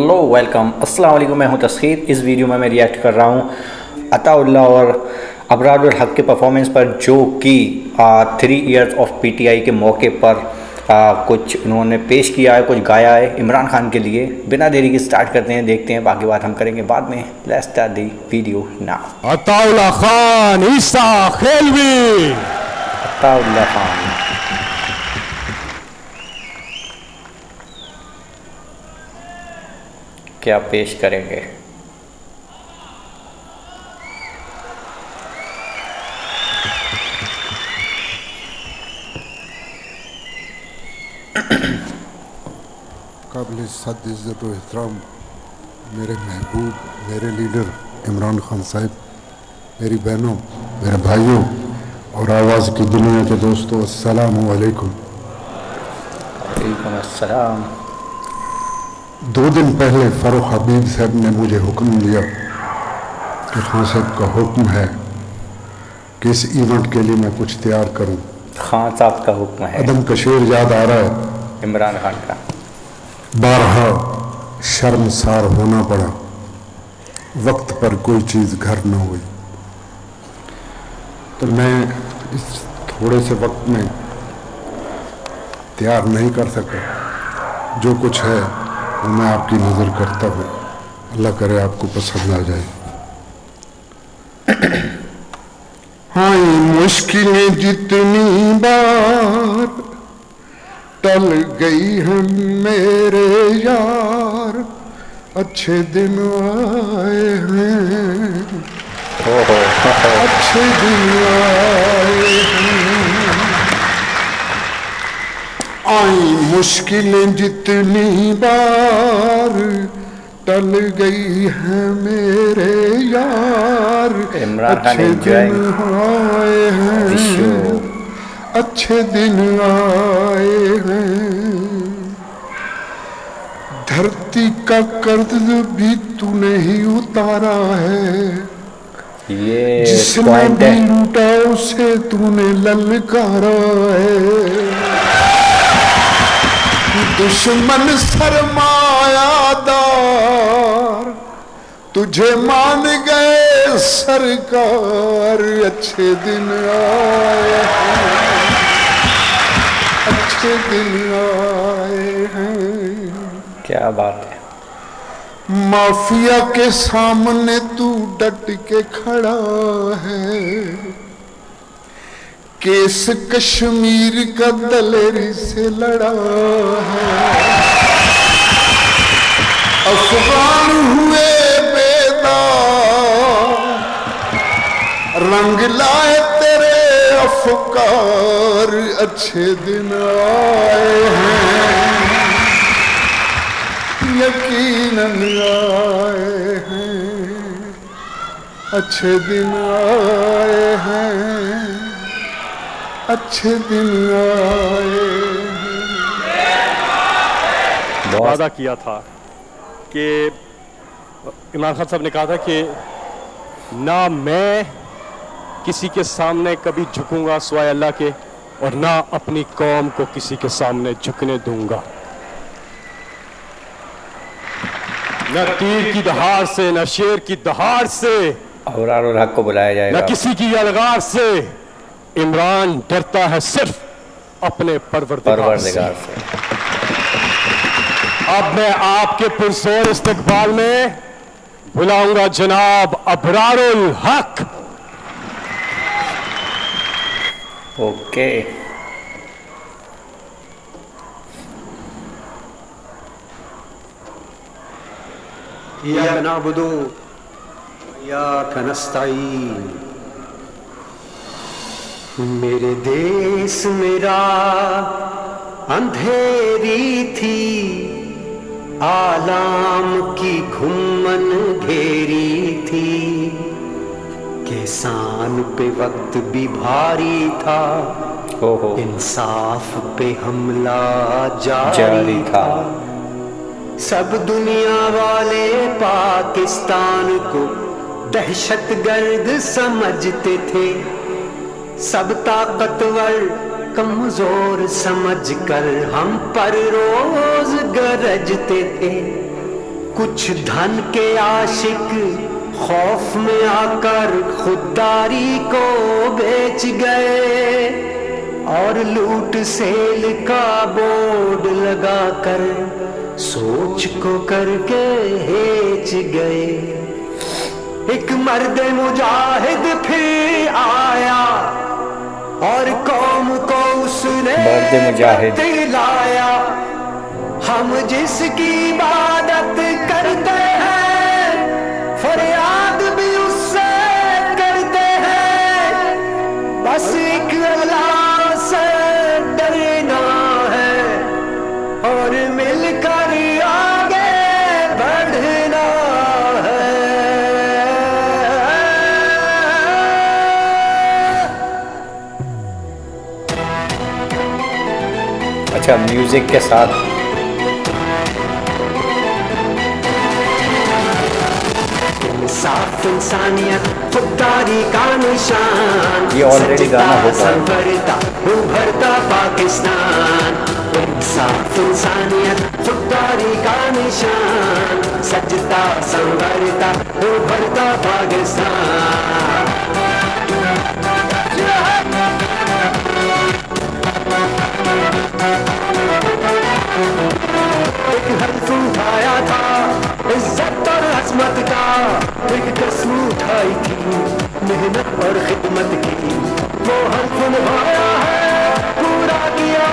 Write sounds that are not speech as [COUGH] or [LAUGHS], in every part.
Hello welcome السلام علیکم میں ہوں تسخیر اس ویڈیو میں میں ریاکٹ کر رہا ہوں عطا اللہ اور ابرار الحق کے پرفارمنس پر جو کہ three years of P T I کے موقع پر کچھ انہوں نے پیش کیا ہے کچھ گایا ہے عمران خان کے لیے بنا دیری کی سٹارٹ کرتے ہیں دیکھتے ہیں باقی بات ہم کریں گے بعد میں لیٹس اسٹارٹ دی ویڈیو نا عطا اللہ خان عیسیٰ خیلوی عطا اللہ خان کیا پیش کریں گے؟ قابل صد عزت و احترام میرے محبوب میرے لیڈر عمران خان صاحب میری بہنوں میرے بھائیوں اور آواز کی دنیا کے دوستوں السلام علیکم۔ وعلیکم السلام۔ دو دن پہلے فاروق حبیب صاحب نے مجھے حکم دیا کہ خان صاحب کا حکم ہے کہ اس ایونٹ کے لیے میں کچھ تیار کروں۔ خان صاحب کا حکم ہے۔ عدم کشیر یاد آ رہا ہے۔ عمران خان کا۔ بارہا شرمسار ہونا پڑا۔ وقت پر کوئی چیز گھر نہ ہوئی۔ تو میں اس تھوڑے سے وقت میں تیار نہیں کر سکا۔ جو کچھ ہے۔ وہ میں آپ کی نظر کرتا ہوں۔ اللہ کرے آپ کو پسند آ جائے۔ ہاں مشکلیں جتنی بار ٹل گئی ہیں میرے یار اچھے دن آئے ہیں۔ اچھے دن آئے ہیں۔ آئی مشکلیں جتنی بار ٹل گئی ہیں میرے یار اچھے دن آئے ہیں. اچھے دن آئے ہیں دھرتی کا قرض بھی تو نے ہی اتارا ہے جس نے ہے بھی لوٹا اسے تو نے للکارا ہے دشمن سرمایہ دار تجھے مان گئے سرکار اچھے دن آئے ہیں۔ اچھے دن آئے ہیں۔ کیا بات ہے؟ مافیا کے سامنے تو ڈٹ کے کھڑا ہے۔ کیس کشمیر کا دلیری سے لڑا ہے۔ افغان ہوئے بیدار رنگ لائے تیرے افکار اچھے دن آئے ہیں۔ یقیناً آئے ہیں۔ اچھے دن آئے ہیں۔ اچھے دن آئے وعدہ کیا تھا کہ عمران خان صاحب نے کہا تھا کہ نہ میں کسی کے سامنے کبھی جھکوں گا سوائے اللہ کے اور نہ اپنی قوم کو کسی کے سامنے جھکنے دوں گا۔ نہ تیر کی دہار سے نہ شیر کی دہار سے ابرار الحق کو بلایا جائے نہ گا کسی کی یلغار سے۔ عمران ڈرتا ہے صرف اپنے پروردگار سے۔ پروردگار سے۔ اب میں آپ کے پرزور استقبال میں بلاؤں گا جناب ابرار الحق اوکے۔ إياك نعبد وإياك نستعين میرے دیس میرا اندھیری تھی آلام کی گھمن گھیری تھی۔ کسان پہ وقت بھی بھاری تھا انصاف پہ حملہ جاری تھا۔ سب دنیا والے پاکستان کو دہشت گرد سمجھتے تھے۔ سب طاقتور، کمزور سمجھ کر ہم پر روز گرجتے تھے۔ کچھ دھن کے عاشق خوف میں آ کر خودداری کو بیچ گئے اور لوٹ سیل کا بورڈ لگا کر سوچ کو کر کے ہیچ گئے۔ ایک مرد مجاہد پھر مجاہد ہم جس کی بات اچھا میوزک کے ساتھ۔ صاف انسانیت خودداری کا نشان۔ یہ already گانا ہوتا ہے۔ پاکستان۔ صاف انسانیت خودداری کا نشان۔ سجتا سنورتا ابھرتا پاکستان۔ اور خدمت کی وہ حلف نبھایا ہے، پورا کیا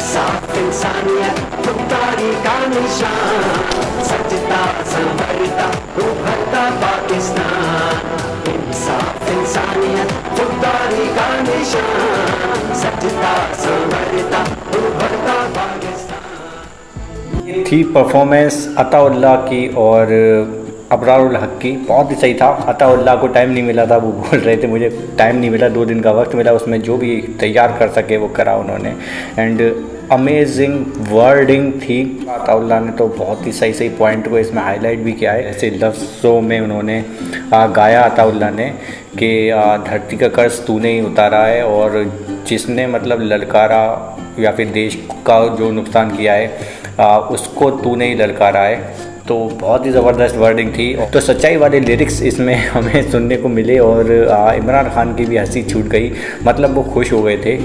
صاف انسانیت، خودداری کا نشان۔ سجتا سنورتا، ابھرتا پاکستان۔ صاف انسانیت، خودداری کا نشان۔ سجتا سنورتا، ابھرتا پاکستان۔ تھی پرفارمنس عطا اللہ کی اور ابرار الحق کی بہت ہی صحیح تھا۔ عطا اللہ کو ٹائم نہیں ملا تھا، وہ بول رہے تھے، مجھے ٹائم نہیں ملا، دو دن کا وقت ملا، اس میں جو بھی تیار کر سکے وہ کرا انہوں نے. اینڈ امیزنگ ورڈنگ تھی۔ عطا اللہ نے تو بہت ہی صحیح صحیح پوائنٹ کو اس میں ہائی لائٹ بھی کیا ہے۔ ایسے لفظوں میں انہوں نے گایا عطا اللہ نے کہ دھرتی کا قرض تو نے ہی اتارا ہے اور جس نے مطلب للکارا یا پھر دیش کا جو نقصان کیا ہے اس کو تو نے ہی للکارا ہے۔ تو بہت ہی زبردست ورڈنگ تھی تو سچائی والے لیرکس اس میں [LAUGHS] ہمیں سننے کو ملے اور عمران خان کی بھی ہنسی چھوٹ گئی۔ مطلب وہ خوش ہو گئے تھے۔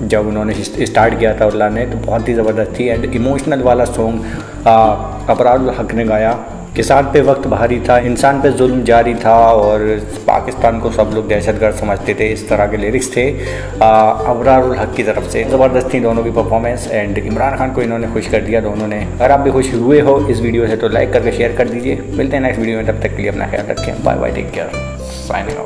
جب انہوں نے اسٹارٹ کیا تھا اللہ نے تو بہت ہی زبردست تھی۔ اینڈ ایموشنل والا سانگ ابرار الحق نے گایا۔ کسان پہ وقت بھاری تھا انسان پہ ظلم جاری تھا اور پاکستان کو سب لوگ دہشت گرد سمجھتے تھے اس طرح کے لیرکس تھے۔ آ، ابرار الحق کی طرف سے زبردست تھی دونوں کی پرفارمنس اینڈ عمران خان کو انہوں نے خوش کر دیا۔ دونوں نے اگر آپ بھی خوش ہوئے ہو اس ویڈیو سے تو لائک کر کے شیئر کر دیجیے ملتے ہیں نیکسٹ ویڈیو میں تب تک کے لیے اپنا خیال رکھیں۔ Bye bye take care signing